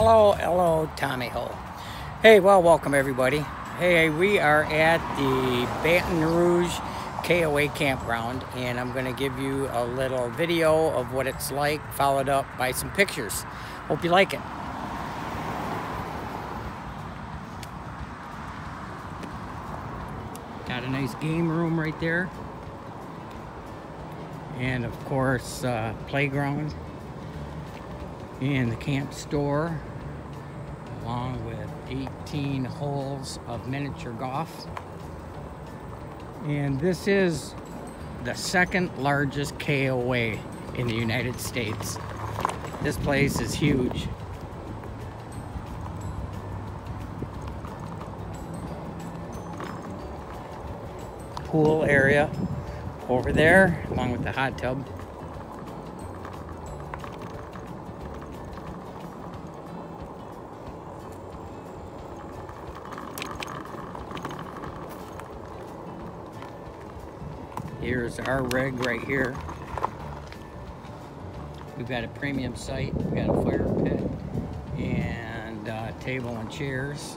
Hello, hello, Tommy Ho. Hey, well, welcome everybody. Hey, we are at the Baton Rouge KOA campground, and I'm going to give you a little video of what it's like, followed up by some pictures. Hope you like it. Got a nice game room right there. And of course, uh, playground and the camp store along with 18 holes of miniature golf. And this is the second largest KOA in the United States. This place is huge. Pool area over there along with the hot tub. Here's our rig right here. We've got a premium site, we've got a fire pit, and uh, table and chairs.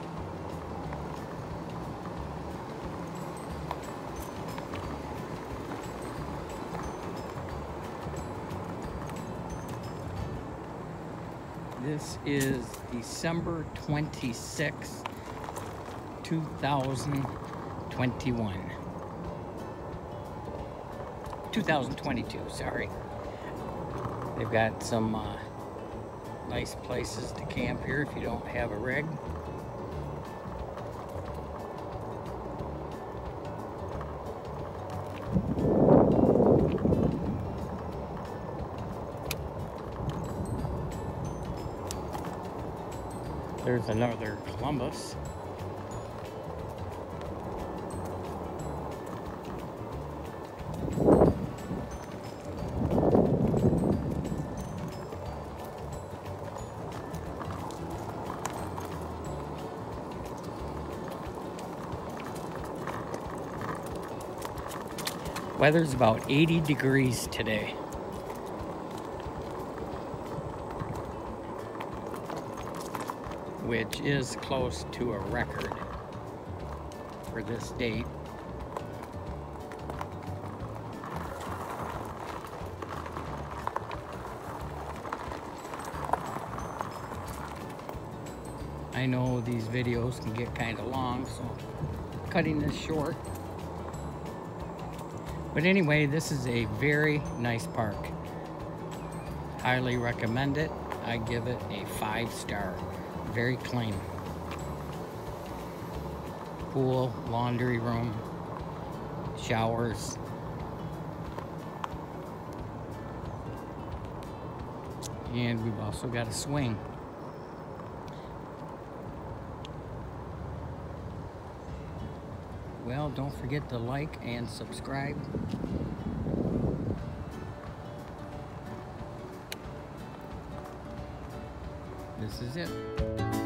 This is December 26, 2021. 2022, sorry. They've got some uh, nice places to camp here if you don't have a rig. There's another Columbus. Weather's about 80 degrees today. Which is close to a record for this date. I know these videos can get kind of long, so cutting this short. But anyway, this is a very nice park. Highly recommend it. I give it a five star. Very clean. Pool, laundry room, showers. And we've also got a swing. Well, don't forget to like and subscribe. This is it.